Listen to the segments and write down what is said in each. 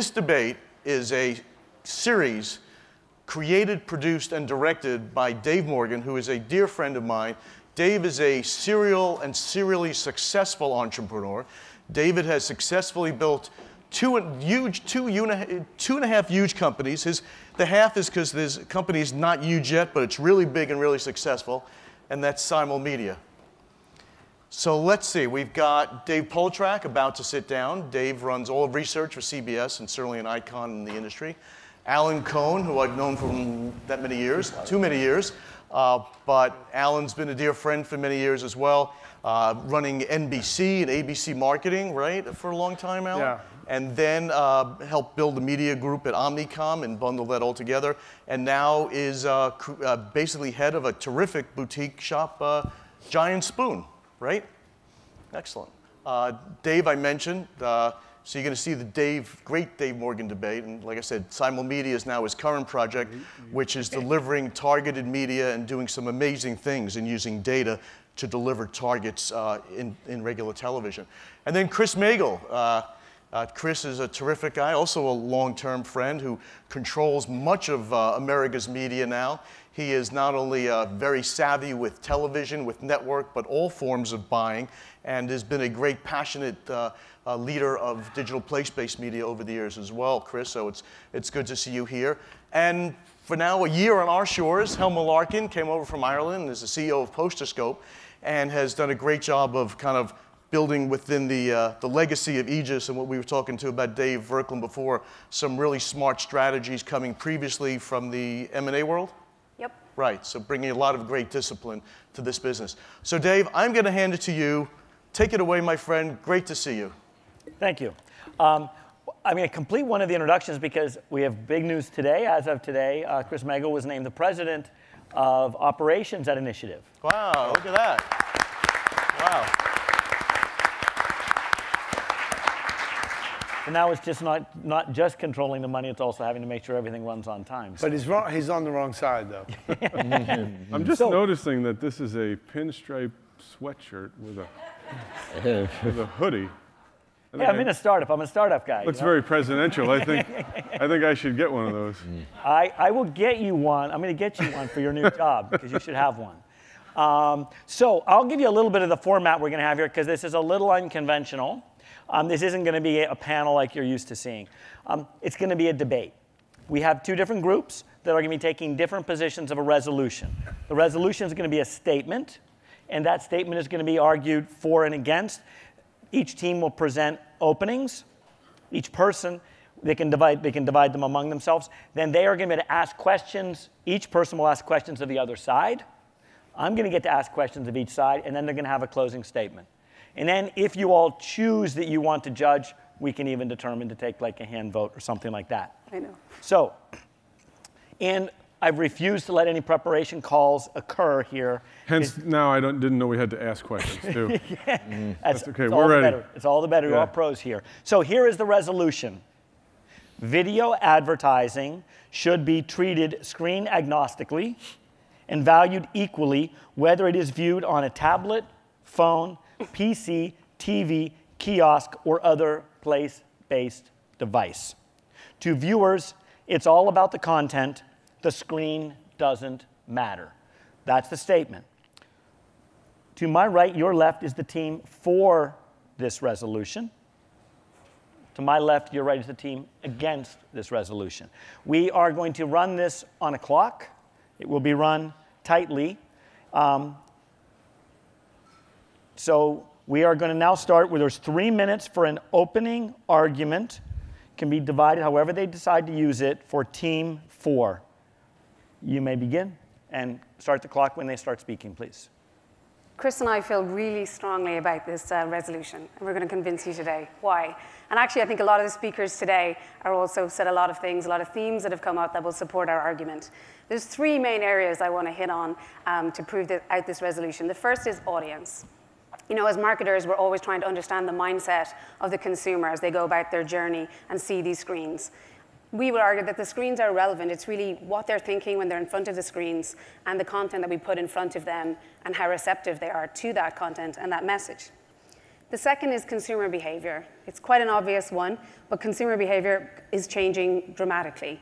This debate is a series created, produced, and directed by Dave Morgan, who is a dear friend of mine. Dave is a serial and serially successful entrepreneur. David has successfully built two huge, two, two and a half huge companies. His, the half is because this company is not huge yet, but it's really big and really successful, and that's Simulmedia. So let's see, we've got Dave Poltrack about to sit down. Dave runs all of research for CBS and certainly an icon in the industry. Alan Cohen, who I've known for that many years, too many years, uh, but Alan's been a dear friend for many years as well, uh, running NBC and ABC marketing, right, for a long time, Alan? Yeah. And then uh, helped build the media group at Omnicom and bundle that all together. And now is uh, uh, basically head of a terrific boutique shop, uh, Giant Spoon, right? Excellent. Dave, I mentioned. So you're going to see the Dave, great Dave Morgan debate. And like I said, Simulmedia is now his current project, which is delivering targeted media and doing some amazing things and using data to deliver targets uh, in, in regular television. And then Kris Magel. Uh, uh, Kris is a terrific guy, also a long-term friend who controls much of uh, America's media now. He is not only uh, very savvy with television, with network, but all forms of buying, and has been a great, passionate uh, uh, leader of digital place-based media over the years as well, Kris. So it's, it's good to see you here. And for now, a year on our shores, Helma Larkin came over from Ireland and is the CEO of Posterscope and has done a great job of kind of building within the, uh, the legacy of Aegis and what we were talking to about Dave Verklin before, some really smart strategies coming previously from the M&A world. Right, so bringing a lot of great discipline to this business. So Dave, I'm going to hand it to you. Take it away, my friend. Great to see you. Thank you. Um, I'm going to complete one of the introductions because we have big news today. As of today, uh, Kris Magel was named the president of operations at Initiative. Wow, look at that. Wow. And now it's just not, not just controlling the money, it's also having to make sure everything runs on time. So. But he's, wrong, he's on the wrong side, though. I'm just so, noticing that this is a pinstripe sweatshirt with a, with a hoodie. Yeah, I'm in a startup. I'm a startup guy. Looks you know? very presidential. I think I think I should get one of those. I, I will get you one. I'm going to get you one for your new job because you should have one. Um, so I'll give you a little bit of the format we're going to have here because this is a little unconventional. Um, this isn't going to be a panel like you're used to seeing. Um, it's going to be a debate. We have two different groups that are going to be taking different positions of a resolution. The resolution is going to be a statement, and that statement is going to be argued for and against. Each team will present openings. Each person, they can divide, they can divide them among themselves. Then they are going to be to ask questions. Each person will ask questions of the other side. I'm going to get to ask questions of each side, and then they're going to have a closing statement. And then if you all choose that you want to judge, we can even determine to take like a hand vote or something like that. I know. So, and I've refused to let any preparation calls occur here. Hence, now I don't, didn't know we had to ask questions too. yeah. mm. That's, okay, we're ready. Better. It's all the better. Yeah. You're all pros here. So here is the resolution. Video advertising should be treated screen agnostically and valued equally whether it is viewed on a tablet, phone, PC, TV, kiosk, or other place-based device. To viewers, it's all about the content. The screen doesn't matter. That's the statement. To my right, your left is the team for this resolution. To my left, your right is the team against this resolution. We are going to run this on a clock. It will be run tightly. Um, so we are going to now start where there's three minutes for an opening argument. Can be divided however they decide to use it for team four. You may begin and start the clock when they start speaking, please. Chris and I feel really strongly about this uh, resolution, and we're going to convince you today. Why? And actually, I think a lot of the speakers today are also said a lot of things, a lot of themes that have come up that will support our argument. There's three main areas I want to hit on um, to prove out this resolution. The first is audience you know, as marketers, we're always trying to understand the mindset of the consumer as they go about their journey and see these screens. We would argue that the screens are relevant. It's really what they're thinking when they're in front of the screens and the content that we put in front of them and how receptive they are to that content and that message. The second is consumer behavior. It's quite an obvious one, but consumer behavior is changing dramatically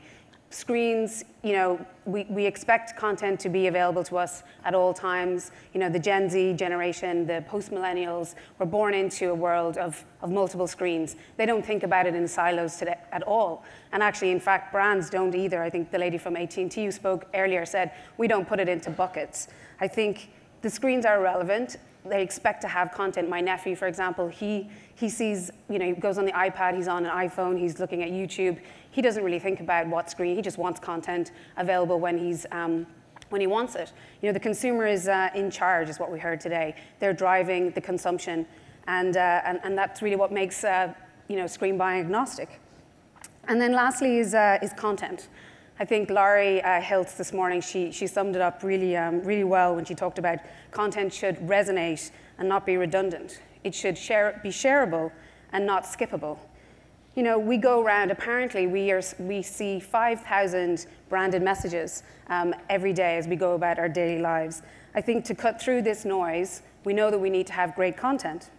screens, you know, we, we expect content to be available to us at all times. You know, the Gen Z generation, the post-millennials, were born into a world of, of multiple screens. They don't think about it in silos today at all. And actually, in fact, brands don't either. I think the lady from AT&T who spoke earlier said, we don't put it into buckets. I think the screens are relevant. They expect to have content. My nephew, for example, he, he sees, you know, he goes on the iPad, he's on an iPhone, he's looking at YouTube he doesn't really think about what screen. He just wants content available when he's um, when he wants it. You know, the consumer is uh, in charge, is what we heard today. They're driving the consumption, and uh, and, and that's really what makes uh, you know screen buying agnostic. And then lastly is uh, is content. I think Laurie uh, Hiltz this morning she she summed it up really um, really well when she talked about content should resonate and not be redundant. It should share, be shareable and not skippable you know, we go around, apparently we, are, we see 5,000 branded messages um, every day as we go about our daily lives. I think to cut through this noise, we know that we need to have great content.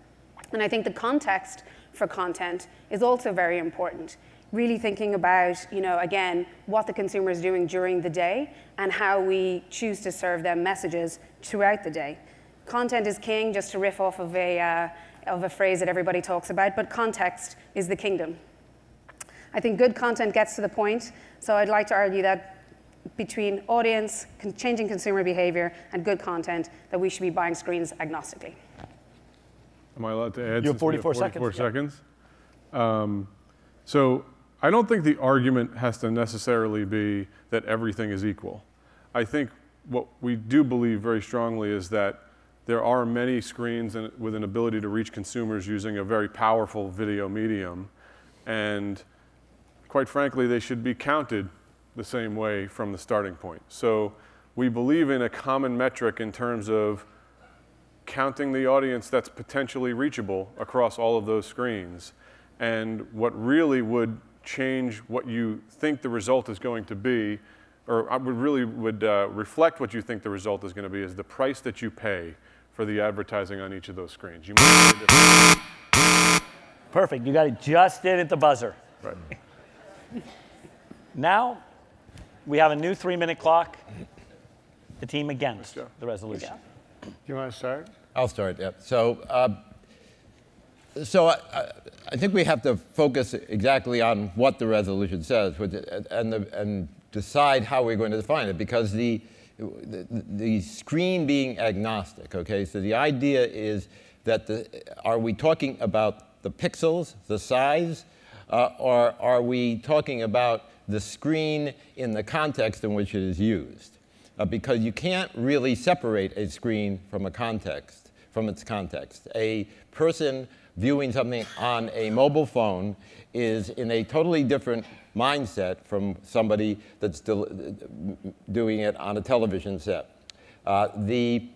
And I think the context for content is also very important. Really thinking about, you know, again, what the consumer is doing during the day and how we choose to serve them messages throughout the day. Content is king, just to riff off of a, uh, of a phrase that everybody talks about, but context is the kingdom. I think good content gets to the point, so I'd like to argue that between audience, changing consumer behavior, and good content, that we should be buying screens agnostically. Am I allowed to add? You have 44, 44 seconds. Um, so I don't think the argument has to necessarily be that everything is equal. I think what we do believe very strongly is that there are many screens with an ability to reach consumers using a very powerful video medium. And quite frankly, they should be counted the same way from the starting point. So we believe in a common metric in terms of counting the audience that's potentially reachable across all of those screens. And what really would change what you think the result is going to be, or I would really would uh, reflect what you think the result is going to be, is the price that you pay for the advertising on each of those screens. You Perfect. You got it just in at the buzzer. Right. Now, we have a new three-minute clock. The team against the resolution. Do you want to start? I'll start, yeah. So, uh, so I, I, think we have to focus exactly on what the resolution says and, the, and decide how we're going to define it because the, the, the screen being agnostic, okay, so the idea is that the, are we talking about the pixels, the size, uh, or are we talking about the screen in the context in which it is used? Uh, because you can't really separate a screen from a context, from its context. A person viewing something on a mobile phone is in a totally different mindset from somebody that's doing it on a television set. Uh, the,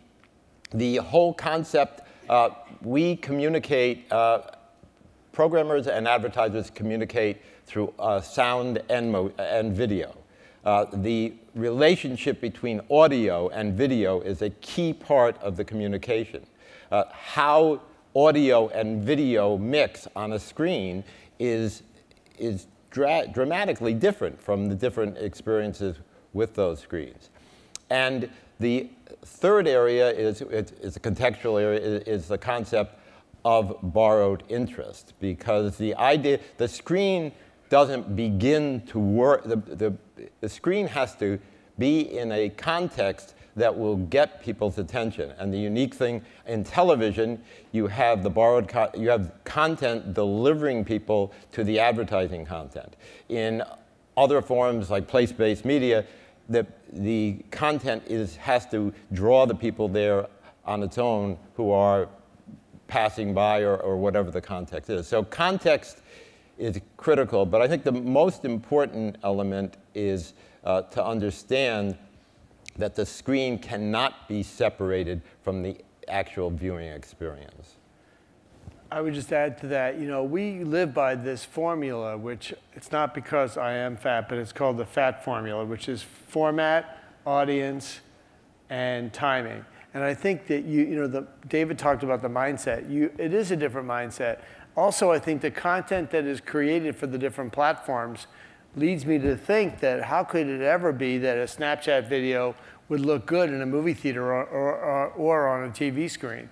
the whole concept, uh, we communicate uh, programmers and advertisers communicate through uh, sound and, and video. Uh, the relationship between audio and video is a key part of the communication. Uh, how audio and video mix on a screen is, is dra dramatically different from the different experiences with those screens. And the third area is, is a contextual area, is, is the concept of borrowed interest because the idea, the screen doesn't begin to work, the, the, the screen has to be in a context that will get people's attention. And the unique thing in television, you have the borrowed, you have content delivering people to the advertising content. In other forms like place-based media, the, the content is, has to draw the people there on its own who are passing by or, or whatever the context is. So context is critical, but I think the most important element is uh, to understand that the screen cannot be separated from the actual viewing experience. I would just add to that, you know, we live by this formula, which it's not because I am fat, but it's called the FAT formula, which is format, audience, and timing. And I think that you, you know, the, David talked about the mindset. You, it is a different mindset. Also, I think the content that is created for the different platforms leads me to think that how could it ever be that a Snapchat video would look good in a movie theater or, or, or, on a TV screen?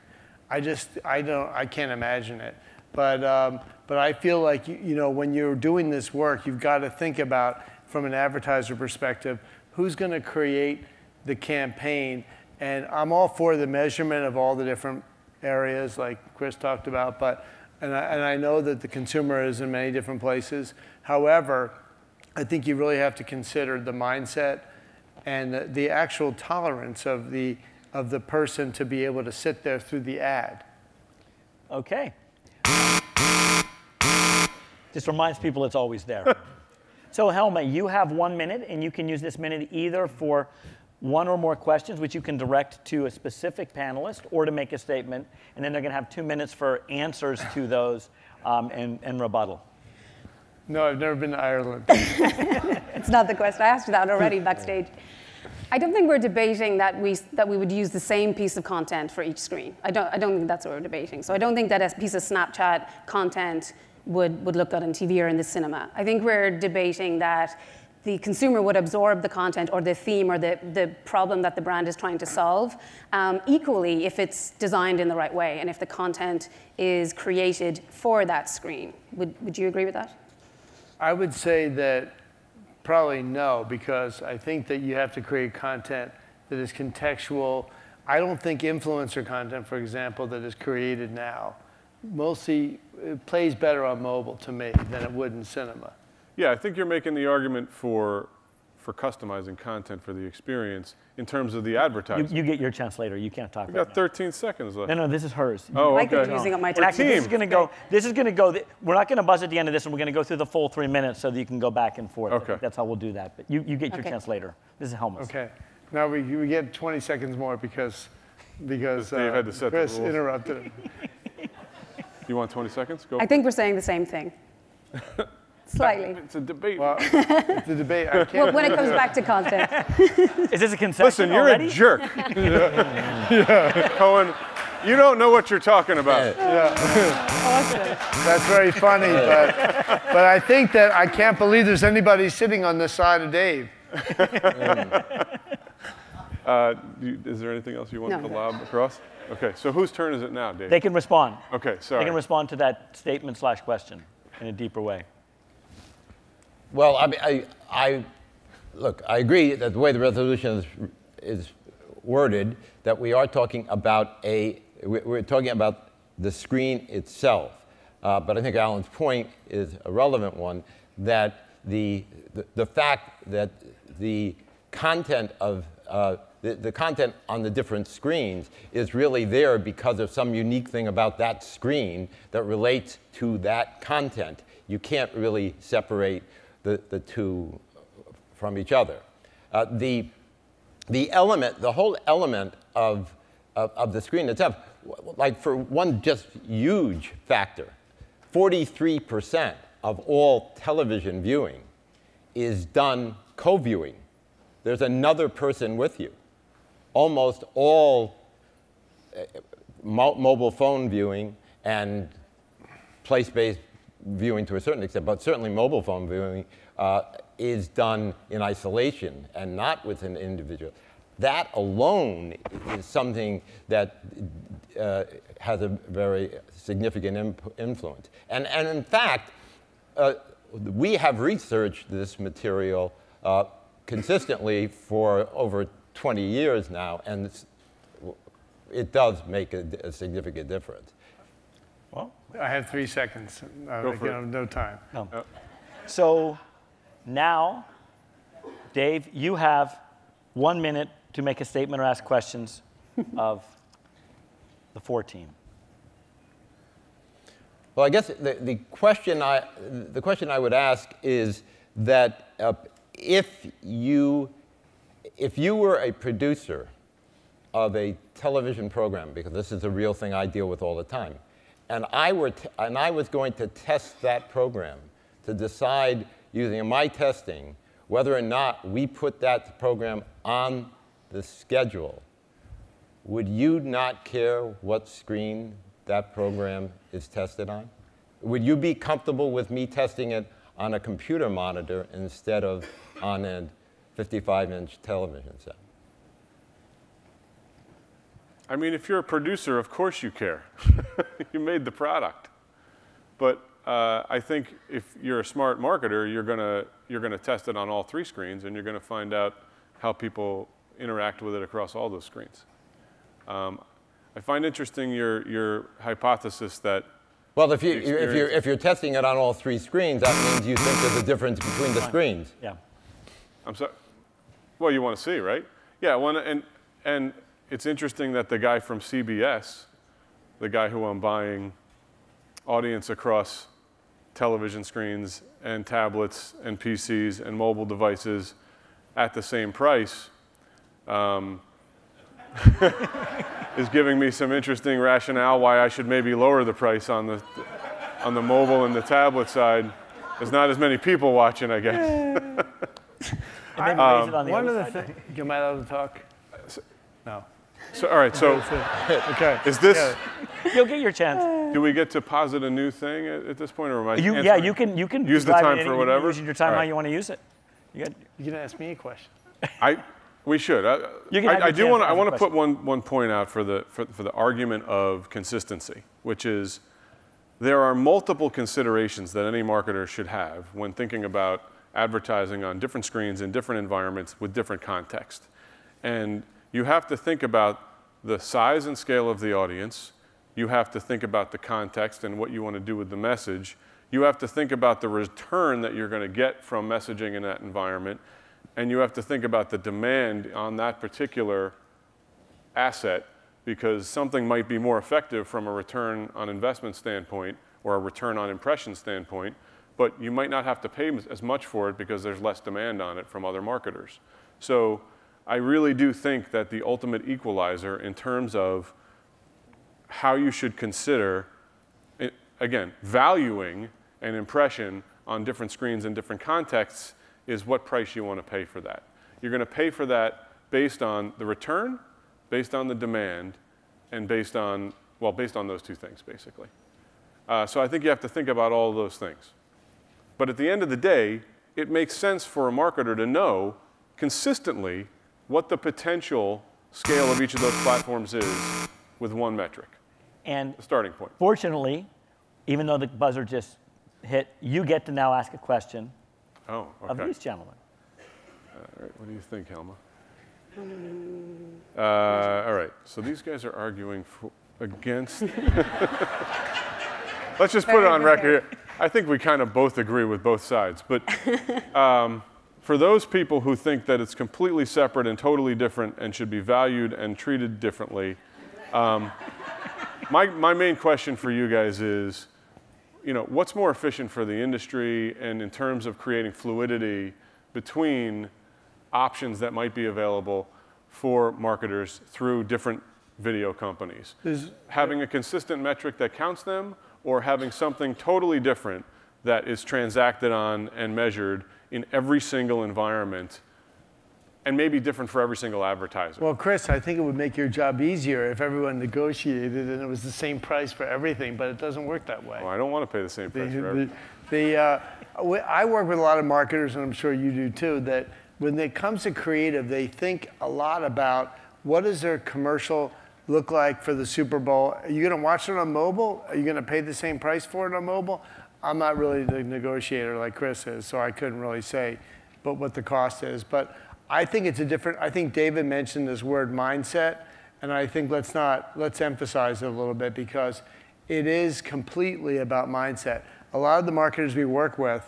I just, I don't, I can't imagine it. But, um, but I feel like, you, you know, when you're doing this work, you've got to think about, from an advertiser perspective, who's going to create the campaign. And I'm all for the measurement of all the different areas, like Kris talked about, but, and I, and I know that the consumer is in many different places. However, I think you really have to consider the mindset and the, the actual tolerance of the, of the person to be able to sit there through the ad. Okay. Just reminds people it's always there. so, Helma, you have one minute, and you can use this minute either for one or more questions, which you can direct to a specific panelist or to make a statement. And then they're going to have two minutes for answers to those um, and, and rebuttal. No, I've never been to Ireland. It's not the question. I asked you that already backstage. I don't think we're debating that we, that we would use the same piece of content for each screen. I don't, I don't think that's what we're debating. So I don't think that a piece of Snapchat content would, would look good on TV or in the cinema. I think we're debating that the consumer would absorb the content or the theme or the, the problem that the brand is trying to solve um, equally if it's designed in the right way and if the content is created for that screen. Would, would you agree with that? I would say that probably no, because I think that you have to create content that is contextual. I don't think influencer content, for example, that is created now, mostly plays better on mobile to me than it would in cinema. Yeah, I think you're making the argument for, for customizing content for the experience in terms of the advertising. you get your chance later. You can't talk We right got now. 13 seconds left. No, no, this is hers. Oh, I like that okay. you're using up my And time. actually, this is going to go. This is going to go. We're not going to buzz at the end of this, and we're going to go through the full three minutes so that you can go back and forth. Okay. That's how we'll do that. But you, you get your Okay. chance later. This is Helmut. Okay. Now we, we get 20 seconds more because, because Dave uh, had to set the Kris rules. interrupted him. You want 20 seconds? Go. I think we're saying the same thing. Slightly. it's a debate. Well, it's a debate. I can't. Well, when it comes back to content. Is this a concession Listen, you're already? a jerk. Cohen, you don't know what you're talking about. Yeah, That's very funny, but, but I think that I can't believe there's anybody sitting on this side of Dave. Uh, is there anything else you want No. to lob across? Okay, so whose turn is it now, Dave? They can respond. okay, So They can respond to that statement slash question in a deeper way. Well, I, mean, I, I, look, I agree that the way the resolution is, is worded, that we are talking about a, we- we're talking about the screen itself. Uh, but I think Alan's point is a relevant one, that the, the, the fact that the content of, uh, the, the content on the different screens is really there because of some unique thing about that screen that relates to that content. You can't really separate the, the two from each other. Uh, the, the element, the whole element of, of, of the screen itself, like for one just huge factor, 43% of all television viewing is done co-viewing. There's another person with you. Almost all mo- mobile phone viewing and place-based viewing to a certain extent, but certainly mobile phone viewing uh, is done in isolation and not with an individual. That alone is something that uh, has a very significant influence. And, and in fact, uh, we have researched this material uh, consistently for over 20 years now, and it does make a, a significant difference. Well, I have three seconds. Uh, Go I for it. have no time. no. So now, Dave, you have one minute to make a statement or ask questions of the four team. Well, I guess the, the, question, I, the question I would ask is that uh, if, you, if you were a producer of a television program, because this is a real thing I deal with all the time, and I, were and I was going to test that program to decide, using my testing, whether or not we put that program on the schedule, would you not care what screen that program is tested on? Would you be comfortable with me testing it on a computer monitor instead of on a 55-inch television set? I mean, if you're a producer, of course you care. you made the product. But uh, I think if you're a smart marketer, you're gonna you're gonna test it on all three screens, and you're gonna find out how people interact with it across all those screens. Um, I find interesting your your hypothesis that Well, if, you, if, you're, if you're testing it on all three screens, that means you think there's a difference between the screens. Yeah. I'm sorry. Well, you want to see, right? Yeah. One, and and it's interesting that the guy from CBS, the guy who I'm buying audience across television screens and tablets and PCs and mobile devices at the same price, um, is giving me some interesting rationale why I should maybe lower the price on the on the mobile and the tablet side. There's not as many people watching, I guess. And then raise it on the One other of the side. things, am I allowed to talk? No. So, all right. So, Okay. is this? Yeah. You'll get your chance. Do we get to posit a new thing at, at this point, or am I? You, yeah, you can you can Use the time for whatever? Use your time All how you want to use it. You got, You can ask me a question. I, we should. I, You can I, I do want to to. I want to put one one point out for the for, for the argument of consistency, which is there are multiple considerations that any marketer should have when thinking about advertising on different screens in different environments with different context, and you have to think about the size and scale of the audience. You have to think about the context and what you want to do with the message. You have to think about the return that you're going to get from messaging in that environment. And you have to think about the demand on that particular asset because something might be more effective from a return on investment standpoint or a return on impression standpoint, but you might not have to pay as- much for it because there's less demand on it from other marketers. So I really do think that the ultimate equalizer in terms of how you should consider, again, valuing an impression on different screens in different contexts is what price you want to pay for that. You're going to pay for that based on the return, based on the demand, and based on, well, based on those two things, basically. Uh, so I think you have to think about all those things. But at the end of the day, it makes sense for a marketer to know consistently what the potential scale of each of those platforms is with one metric, and the starting point. fortunately, even though the buzzer just hit, you get to now ask a question Oh, of these gentlemen. All right, what do you think, Helma? Uh, all right, so these guys are arguing for, against. Let's just put it on record here. I think we kind of both agree with both sides. But um, for those people who think that it's completely separate and totally different and should be valued and treated differently, um, my, my main question for you guys is you know, what's more efficient for the industry and in terms of creating fluidity between options that might be available for marketers through different video companies? There's- having a consistent metric that counts them or having something totally different that is transacted on and measured in every single environment and maybe different for every single advertiser? Well, Kris, I think it would make your job easier if everyone negotiated and it was the same price for everything, but it doesn't work that way. well, I don't want to pay the same The, price for every. the, the, uh, I work with a lot of marketers, and I'm sure you do too, that when it comes to creative, they think a lot about what does their commercial look like for the Super Bowl? Are you going to watch it on mobile? Are you going to pay the same price for it on mobile? I'm not really the negotiator like Kris is, so I couldn't really say but what the cost is. But I think it's a different, I think David mentioned this word mindset, and I think let's not, let's emphasize it a little bit because it is completely about mindset. A lot of the marketers we work with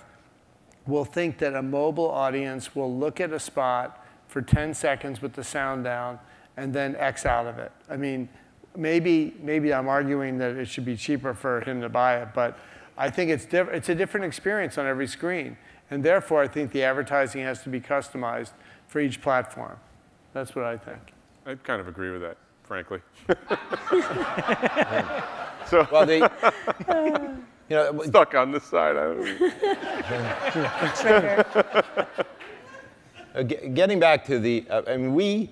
will think that a mobile audience will look at a spot for 10 seconds with the sound down and then X out of it. I mean, maybe, maybe I'm arguing that it should be cheaper for him to buy it, but I think it's, diff- it's a different experience on every screen. And therefore, I think the advertising has to be customized for each platform. That's what I think. I kind of agree with that, frankly. So well, the, you know, Stuck on this side. I don't ge- Getting back to the, uh, I mean, we,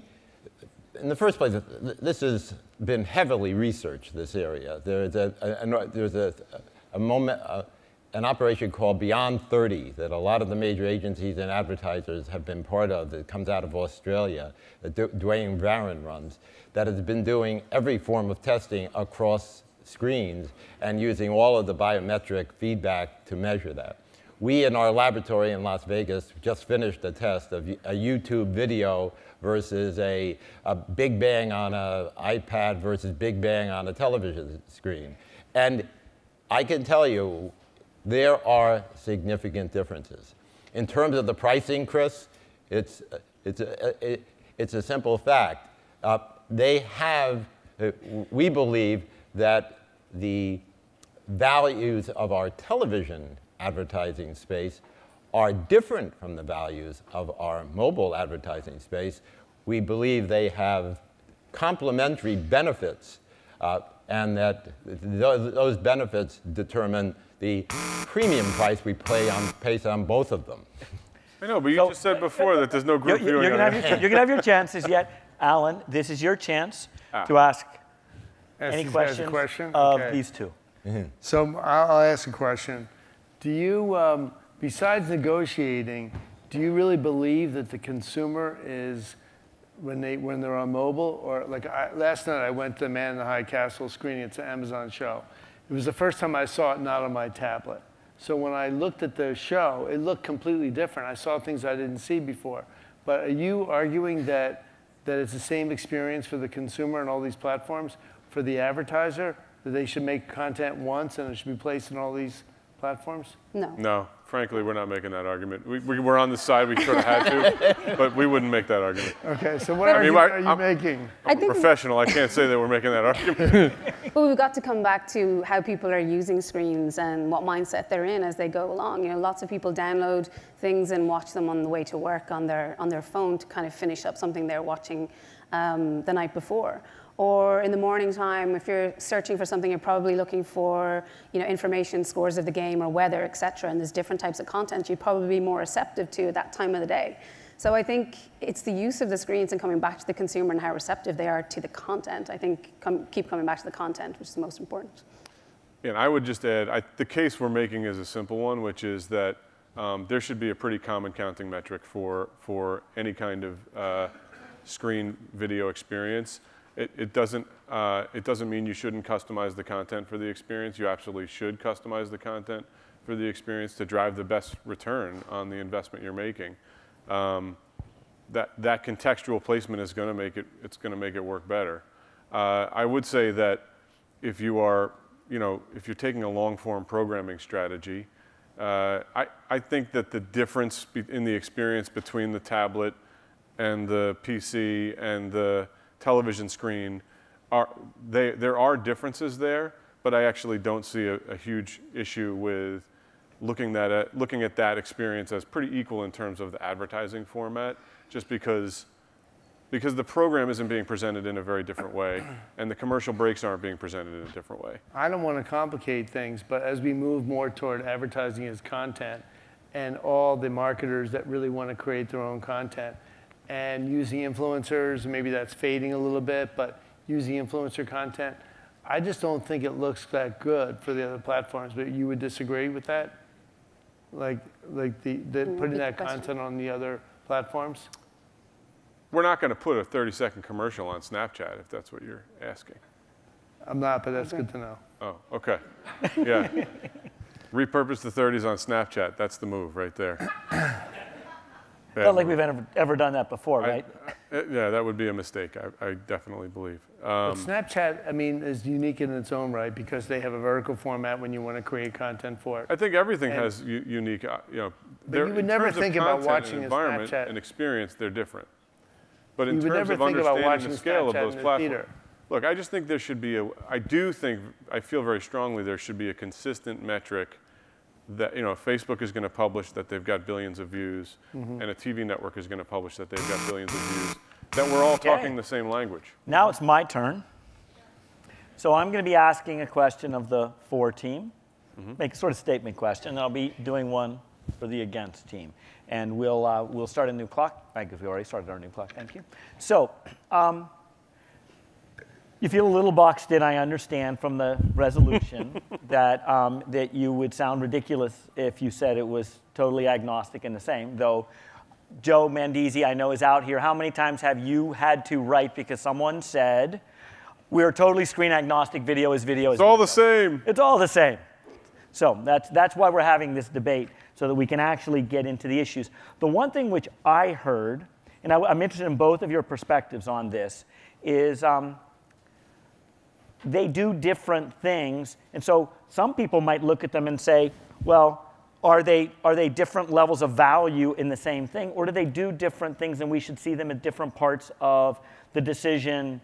in the first place, this has been heavily researched, this area. There's a, a- a- there's a, a moment, uh, an operation called Beyond 30 that a lot of the major agencies and advertisers have been part of that comes out of Australia, that Duane Varan runs, that has been doing every form of testing across screens and using all of the biometric feedback to measure that. We in our laboratory in Las Vegas just finished a test of a YouTube video versus a, a Big Bang on an iPad versus Big Bang on a television screen. And I can tell you there are significant differences. In terms of the pricing, Kris, it's, it's, a, it, it's a simple fact. Uh, they have, uh, we believe that the values of our television advertising space are different from the values of our mobile advertising space. We believe they have complementary benefits, uh, and that th- those benefits determine the premium price we pay on, pays on both of them. I know, but you So- just said before that there's no You're, group you're gonna on have your, you're gonna have your chances yet. Alan, this is your chance Ah. to ask Ask any questions question? of Okay. these two. So I'll I'll ask a question. Do you, um, besides negotiating, do you really believe that the consumer is, when, they, when they're on mobile, or like I, last night I went to the Man in the High Castle screening, it's an Amazon show. It was the first time I saw it not on my tablet. So when I looked at the show, it looked completely different. I saw things I didn't see before. But are you arguing that, that it's the same experience for the consumer on all these platforms? For the advertiser, that they should make content once and it should be placed in all these platforms? No. No, frankly, we're not making that argument. We, we were on the side, we sort of had to, but we wouldn't make that argument. Okay, so what I mean, argument I- are you I'm- making? I think Professional, I can't say that we're making that argument. well, we've got to come back to how people are using screens and what mindset they're in as they go along. You know, lots of people download things and watch them on the way to work on their on their phone to kind of finish up something they're watching um, the night before. Or in the morning time, if you're searching for something, you're probably looking for you know information, scores of the game, or weather, etc. And there's different types of content you'd probably be more receptive to at that time of the day. So I think it's the use of the screens and coming back to the consumer and how receptive they are to the content. I think come, keep coming back to the content, which is the most important. And I would just add, I, the case we're making is a simple one, which is that um, there should be a pretty common counting metric for, for any kind of uh, screen video experience. It, it, doesn't, uh, it doesn't mean you shouldn't customize the content for the experience. You absolutely should customize the content for the experience to drive the best return on the investment you're making. Um, that, that contextual placement is going to make it, it's going to make it work better. Uh, I would say that if you are, you know, if you're taking a long form programming strategy, uh, I, I think that the difference in the experience between the tablet and the PC and the television screen are, they, there are differences there, but I actually don't see a, a huge issue with looking, that at, looking at that experience as pretty equal in terms of the advertising format, just because, because the program isn't being presented in a very different way, and the commercial breaks aren't being presented in a different way. I don't want to complicate things, but as we move more toward advertising as content and all the marketers that really want to create their own content and using influencers, maybe that's fading a little bit, but using influencer content, I just don't think it looks that good for the other platforms. But you would disagree with that? Like, like the, the mm, putting that content on the other platforms? We're not going to put a 30 second commercial on Snapchat if that's what you're asking. I'm not, but that's good to know. Oh, okay. Yeah. Repurpose the 30s on Snapchat. That's the move right there. Bad Not like we've ever, ever done that before, I- right? uh, yeah, that would be a mistake, I, I definitely believe. But Um, Snapchat, I mean, is unique in its own right because they have a vertical format when you want to create content for it. I think everything And- has u- unique, uh, you know. But you would never think about watching a environment Snapchat- and experience, they're different. But in You terms never of think understanding the scale of those platforms, theater. look, I just think there should be a. I do think I feel very strongly there should be a consistent metric that you know Facebook is going to publish that they've got billions of views, Mm-hmm. and a TV network is going to publish that they've got billions of views. That we're all talking the same language. Now it's my turn. So I'm going to be asking a question of the for team, make a sort of statement question, and I'll be doing one for the against team. And we'll, uh, we'll start a new clock. I guess we already started our new clock. Thank you. So, um, You feel a little boxed in, I understand from the resolution that, um, that you would sound ridiculous if you said it was totally agnostic and the same, though Joe Mandese, I know, is out here. How many times have you had to write because someone said, we're totally screen agnostic, video is video is It's all video." the same. It's all the same. So that's, that's why we're having this debate, so that we can actually get into the issues. The one thing which I heard, and I, am interested in both of your perspectives on this, is um, they do different things. And so some people might look at them and say, well, are they, are they different levels of value in the same thing, or do they do different things and we should see them at different parts of the decision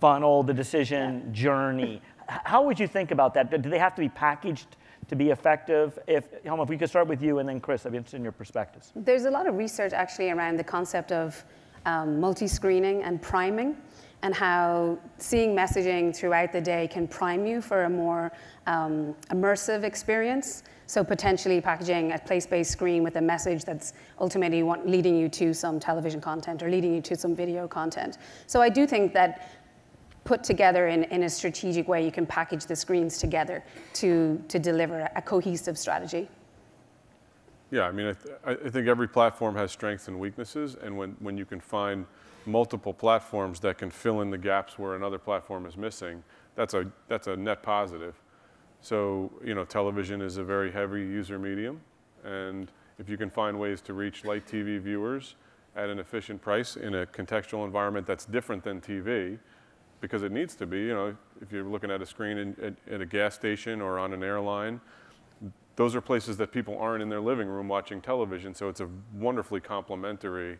funnel, the decision journey? How would you think about that? Do they have to be packaged to be effective? If, Helma, if we could start with you and then Kris, I'd be interested in your perspectives. There's a lot of research actually around the concept of um, multi-screening and priming and how seeing messaging throughout the day can prime you for a more um, immersive experience. So potentially packaging a place-based screen with a message that's ultimately want, leading you to some television content or leading you to some video content. So I do think that put together in, in a strategic way, you can package the screens together to, to deliver a cohesive strategy. Yeah, I mean, I, th- I think every platform has strengths and weaknesses, and when, when you can find multiple platforms that can fill in the gaps where another platform is missing, that's a, that's a net positive. So, you know, television is a very heavy user medium, and if you can find ways to reach light TV viewers at an efficient price in a contextual environment that's different than TV, because it needs to be, you know, if you're looking at a screen in, at, at a gas station or on an airline, those are places that people aren't in their living room watching television, so it's a wonderfully complementary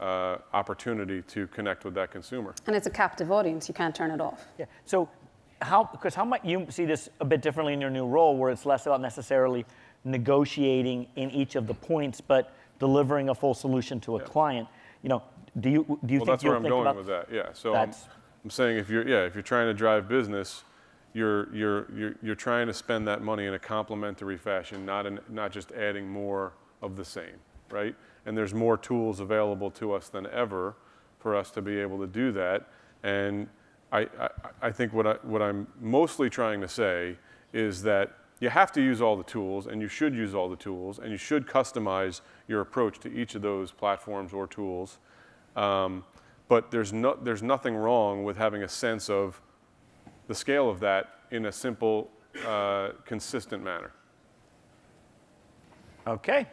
uh, opportunity to connect with that consumer. And it's a captive audience, you can't turn it off. Yeah. So, how, Kris, how might you see this a bit differently in your new role, where it's less about necessarily negotiating in each of the points, but delivering a full solution to a client? You know, do you do you Well, think that's where I'm going with that. Yeah. So I'm, I'm saying if you're yeah if you're trying to drive business, you're you're you're you're trying to spend that money in a complementary fashion, not in, not just adding more of the same, right? And there's more tools available to us than ever for us to be able to do that. And I, I, I think what, I, what I'm mostly trying to say is that you have to use all the tools, and you should use all the tools, and you should customize your approach to each of those platforms or tools. Um, but there's, no, there's nothing wrong with having a sense of the scale of that in a simple, uh, consistent manner. Okay.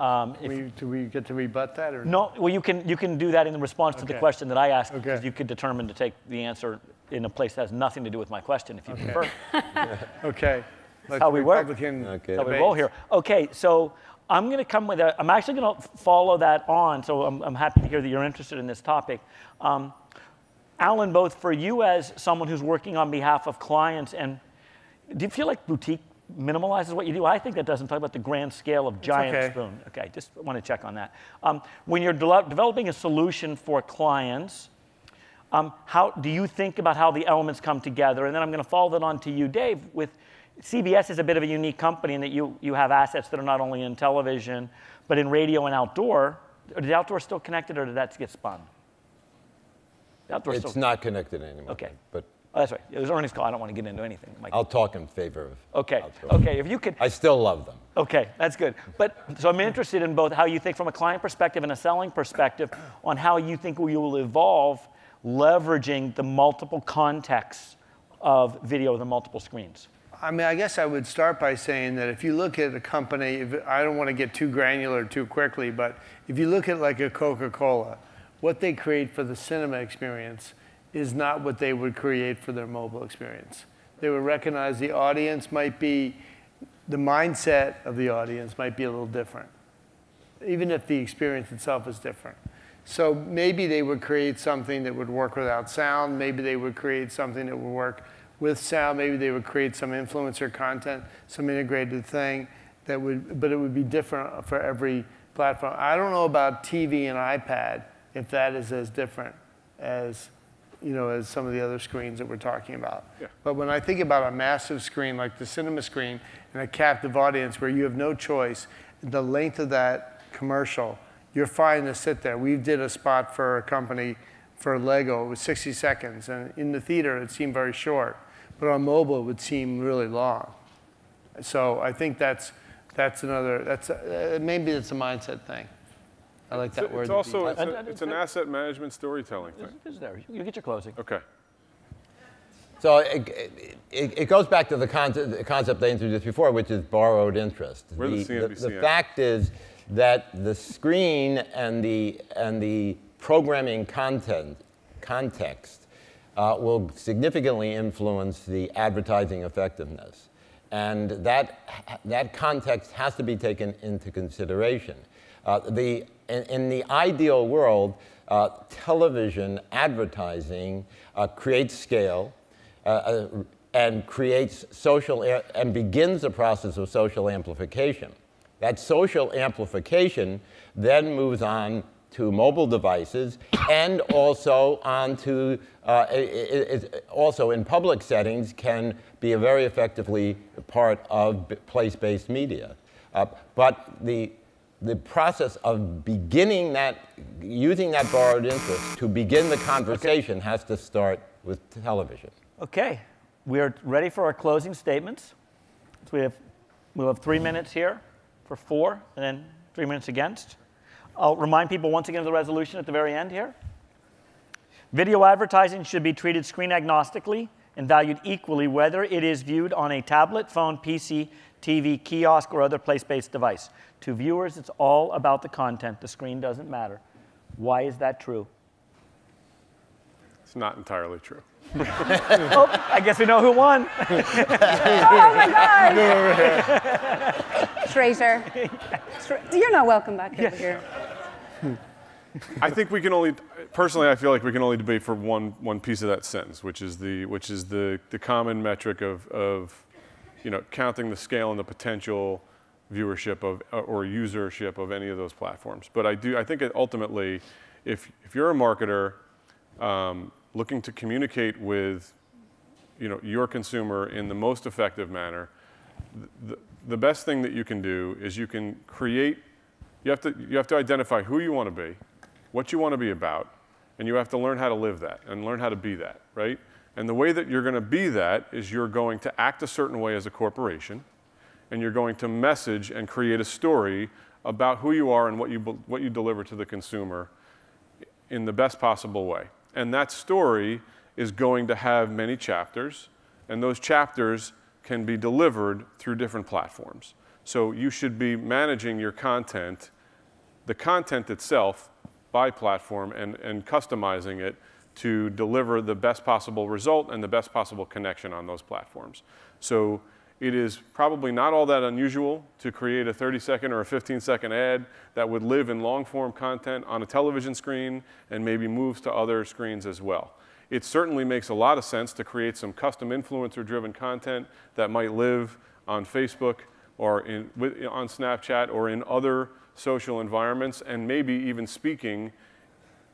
Um, if, We, do we get to rebut that or? no, well, you can you can do that in the response to the question that I asked. Okay. You could determine to take the answer in a place that has nothing to do with my question, if you prefer. Okay. Like how we work. Republican Okay. How we roll here. Okay, so I'm going to come with a. I'm actually going to follow that on. So I'm, I'm happy to hear that you're interested in this topic. Um, Alan, both for you as someone who's working on behalf of clients, and do you feel like boutique minimalizes what you do? I think that doesn't talk about the grand scale of giant okay. spoon. Okay, just want to check on that. Um, when you're de- developing a solution for clients, um, how do you think about how the elements come together? And then I'm going to follow that on to you, Dave. With CBS is a bit of a unique company in that you you have assets that are not only in television, but in radio and outdoor. Are the outdoor still connected, or did that get spun? The outdoor It's still. not connected anymore. Okay. But Oh, that's right. It was earnings call. I don't want to get into anything. Mike. I'll talk in favor of. okay. outdoor. Okay. If you could. I still love them. Okay, that's good. But so I'm interested in both how you think from a client perspective and a selling perspective on how you think we will evolve leveraging the multiple contexts of video, with the multiple screens. I mean, I guess I would start by saying that if you look at a company, if, I don't want to get too granular too quickly, but if you look at like a Coca-Cola, what they create for the cinema experience is not what they would create for their mobile experience. They would recognize the audience might be, the mindset of the audience might be a little different, even if the experience itself is different. So maybe they would create something that would work without sound. Maybe they would create something that would work with sound. Maybe they would create some influencer content, some integrated thing that would, but it would be different for every platform. I don't know about TV and iPad if that is as different as, you know, as some of the other screens that we're talking about. Yeah. But when I think about a massive screen like the cinema screen and a captive audience where you have no choice, the length of that commercial, you're fine to sit there. We did a spot for a company for Lego, it was 60 seconds. And in the theater, it seemed very short. But on mobile, it would seem really long. So I think that's, that's another, that's, a, uh, maybe it's a mindset thing. I like that It's, word. it's also it's, a- it's an asset management storytelling thing. It's there. You get your closing. Okay. So it, it, it goes back to the concept, the concept I introduced before, which is borrowed interest. We're the the, CNBC the fact is that the screen and the, and the programming content, context uh, will significantly influence the advertising effectiveness. And that, that context has to be taken into consideration. Uh, the, in, in the ideal world, uh, television advertising uh, creates scale, uh, uh, and creates social and begins the process of social amplification. That social amplification then moves on to mobile devices and also onto uh, i- i- i- also in public settings can be a very effectively part of place-based media. Uh, but the the process of beginning that, using that borrowed interest to begin the conversation has to start with television. Okay, we are ready for our closing statements. So we have, we'll have three minutes here for four, and then three minutes against. I'll remind people once again of the resolution at the very end here. Video advertising should be treated screen agnostically and valued equally whether it is viewed on a tablet, phone, PC, TV, kiosk, or other place-based device. To viewers, it's all about the content. The screen doesn't matter. Why is that true? It's not entirely true. oh, I guess we know who won. Oh my God! Traitor. You're not welcome back over here. I think we can only, personally, I feel like we can only debate for one, one piece of that sentence, which is the, which is the, the common metric of, of, you know, counting the scale and the potential viewership of, or usership of any of those platforms. But I do, I think ultimately, if, if you're a marketer um, looking to communicate with, you know, your consumer in the most effective manner, the, the best thing that you can do is you can create, you have to, you have to identify who you want to be, what you want to be about, and you have to learn how to live that and learn how to be that, right? And the way that you're going to be that is you're going to act a certain way as a corporation, and you're going to message and create a story about who you are and what you, what you deliver to the consumer in the best possible way. And that story is going to have many chapters, and those chapters can be delivered through different platforms. So you should be managing your content, the content itself, by platform and, and customizing it to deliver the best possible result and the best possible connection on those platforms. So it is probably not all that unusual to create a 30 second or a 15 second ad that would live in long form content on a television screen and maybe moves to other screens as well. It certainly makes a lot of sense to create some custom influencer driven content that might live on Facebook or in, on Snapchat or in other social environments and maybe even speaking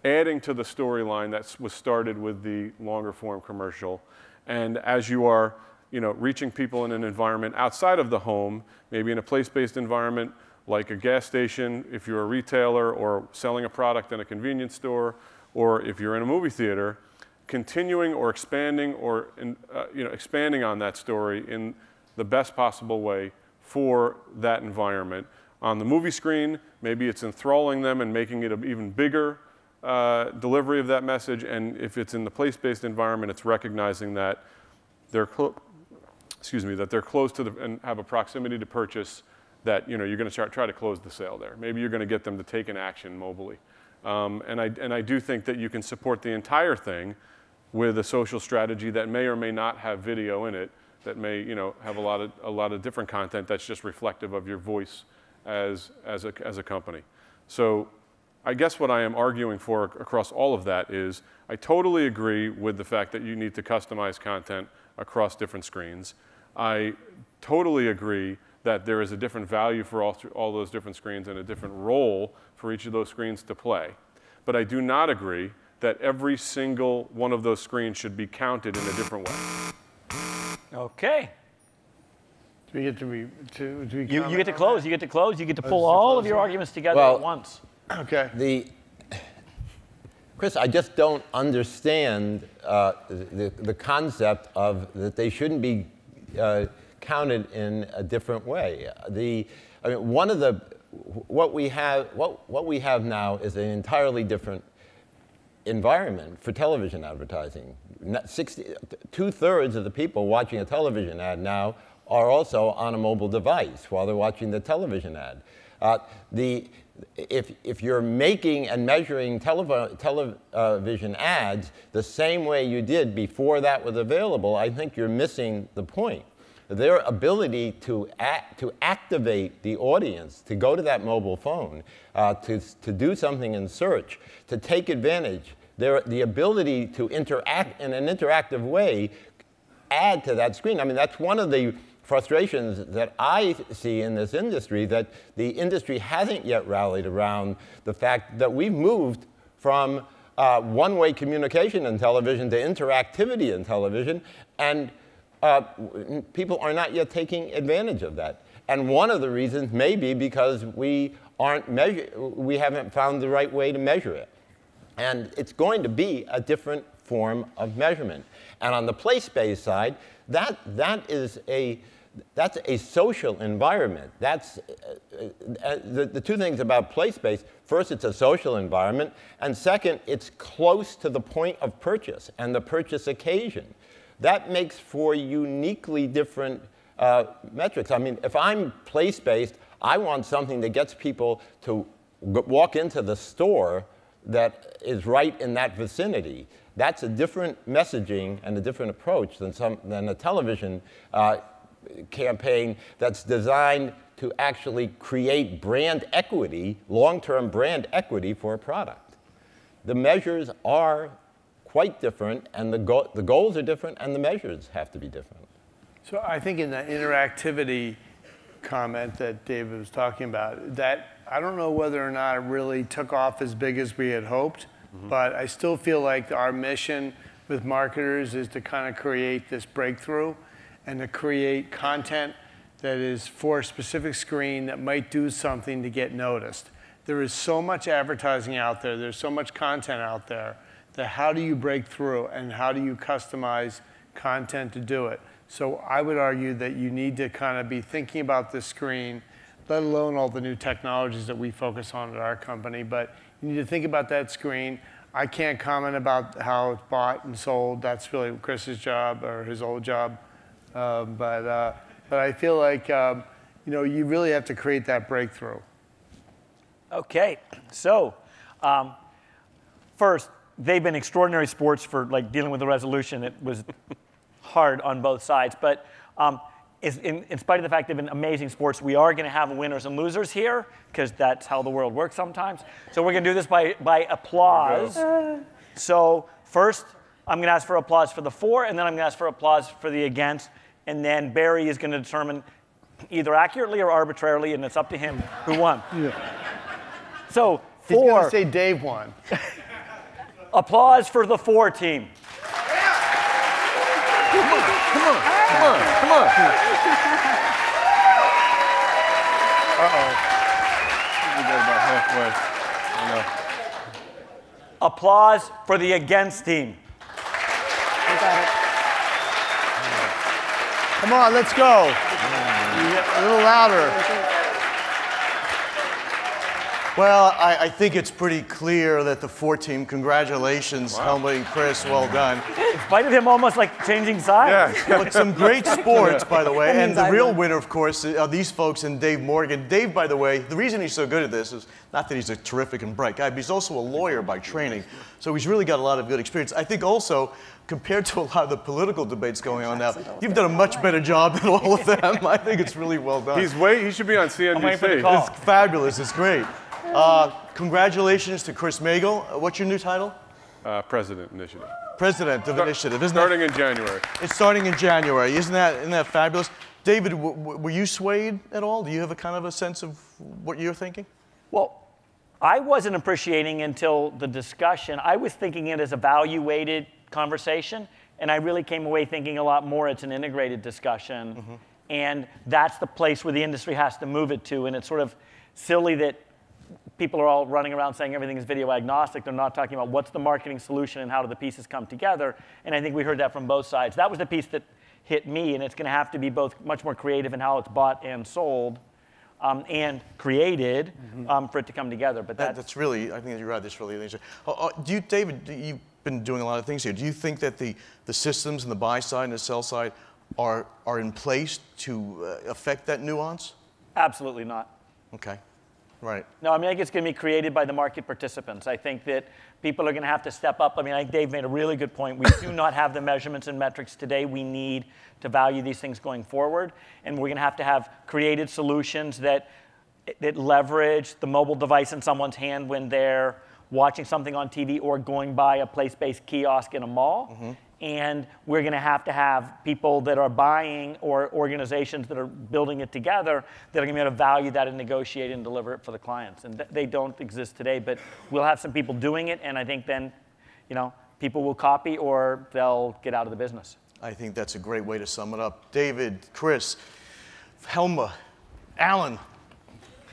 adding to the storyline that was started with the longer form commercial. And as you are, you know, reaching people in an environment outside of the home, maybe in a place-based environment like a gas station, if you're a retailer or selling a product in a convenience store, or if you're in a movie theater, continuing or expanding or uh, you know, expanding on that story in the best possible way for that environment. On the movie screen, maybe it's enthralling them and making it even bigger uh, delivery of that message. And if it's in the place-based environment, it's recognizing that they're, excuse me, that they're close to the, and have a proximity to purchase that, you know, you're going to try, try to close the sale there. Maybe you're going to get them to take an action mobily. Um, and, I, and I do think that you can support the entire thing with a social strategy that may or may not have video in it, that may, you know, have a lot of, a lot of different content that's just reflective of your voice as, as, a, as a company. So I guess what I am arguing for across all of that is I totally agree with the fact that you need to customize content across different screens. I totally agree that there is a different value for all, all those different screens and a different role for each of those screens to play. But I do not agree that every single one of those screens should be counted in a different way. Okay. Do we get to be, to, do we You, you get to close. You get to close. You get to pull is the all of your arguments together Well- at once. Okay. The, Kris, I just don't understand uh, the, the concept of that they shouldn't be uh, counted in a different way. The, I mean, one of the, what we have, what, what we have now is an entirely different environment for television advertising. 60, two-thirds of the people watching a television ad now are also on a mobile device while they're watching the television ad. Uh, the, if, if you're making and measuring telev television ads the same way you did before that was available, I think you're missing the point. Their ability to, act, to activate the audience, to go to that mobile phone, uh, to, to do something in search, to take advantage, their, the ability to interact in an interactive way add to that screen. I mean, that's one of the frustrations that I see in this industry that the industry hasn't yet rallied around the fact that we've moved from uh, one-way communication in television to interactivity in television, and uh, people are not yet taking advantage of that. And one of the reasons may be because we aren't measure, we haven't found the right way to measure it. And it's going to be a different form of measurement. And on the place-based side, that, that is a, that's a social environment. That's uh, uh, the, the two things about place-based. First, it's a social environment, and second, it's close to the point of purchase and the purchase occasion. That makes for uniquely different uh, metrics. I mean, if I'm place-based, I want something that gets people to walk into the store that is right in that vicinity. That's a different messaging and a different approach than, some, than a television uh, campaign that's designed to actually create brand equity, long-term brand equity for a product. The measures are quite different, and the, go the goals are different, and the measures have to be different. So I think in the interactivity comment that David was talking about, that I don't know whether or not it really took off as big as we had hoped, mm -hmm. but I still feel like our mission with marketers is to kind of create this breakthrough and to create content that is for a specific screen that might do something to get noticed. There is so much advertising out there, there's so much content out there, that how do you break through and how do you customize content to do it? So I would argue that you need to kind of be thinking about the screen, let alone all the new technologies that we focus on at our company, but you need to think about that screen. I can't comment about how it's bought and sold. That's really Kris's job or his old job. Um, but, uh, but I feel like um, you know, you really have to create that breakthrough. Okay, so um, first, they've been extraordinary sports for like dealing with the resolution. It was hard on both sides, but um, in, in, spite of the fact they've been amazing sports, we are going to have winners and losers here because that's how the world works sometimes. So we're going to do this by, by applause. So first, I'm going to ask for applause for the for, and then I'm going to ask for applause for the against and then Barry is going to determine either accurately or arbitrarily, and it's up to him who won. Yeah. So, He's going to say Dave won. applause for the for team. Come on, come on, come on, come on. Uh-oh. We got about halfway. I know. Applause for the against team. Come on, let's go. A little louder. Well, I, I, think it's pretty clear that the for team, congratulations, wow. Helma and Kris, well done. In spite of him almost like changing sides. Yeah. but some great sports, by the way. And the real winner, of course, are these folks and Dave Morgan. Dave, by the way, the reason he's so good at this is not that he's a terrific and bright guy, but he's also a lawyer by training. So he's really got a lot of good experience. I think also, compared to a lot of the political debates going on now, you've done a much better job than all of them. I think it's really well done. He's way, he should be on CNBC. It's fabulous, it's great. Uh, congratulations to Kris Magel. Uh, what's your new title? Uh, President Initiative. President of Start, Initiative, isn't starting that, in January. It's starting in January. Isn't that, isn't that fabulous? David, were you swayed at all? Do you have a kind of a sense of what you're thinking? Well, I wasn't appreciating until the discussion. I was thinking it as a value-weighted conversation, and I really came away thinking a lot more it's an integrated discussion. Mm -hmm. And that's the place where the industry has to move it to. And it's sort of silly that people are all running around saying everything is video agnostic. They're not talking about what's the marketing solution and how do the pieces come together. And I think we heard that from both sides. That was the piece that hit me, and it's going to have to be both much more creative in how it's bought and sold. Um, and created um, for it to come together, but That, that's, that's really, I think you're right. That's really interesting. Uh, do you, David? do- You've been doing a lot of things here. Do you think that the the systems and the buy side and the sell side are are in place to uh, affect that nuance? absolutely not. Okay, right. No, I mean, I think it's going to be created by the market participants. I think that people are going to have to step up. I mean, I think Dave made a really good point. We do not have the measurements and metrics today we need to value these things going forward. And we're going to have to have created solutions that, that leverage the mobile device in someone's hand when they're watching something on TV or going by a place based kiosk in a mall. Mm-hmm. And we're going to have to have people that are buying or organizations that are building it together that are going to be able to value that and negotiate and deliver it for the clients. And th- they don't exist today, but we'll have some people doing it, and I think then, you know, people will copy or they'll get out of the business. I think that's a great way to sum it up. David, Kris, Helma, Alan,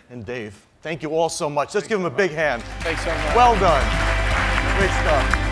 and Dave. Thank you all so much. Let's give them a big hand. Thanks so much. Well done. Great stuff.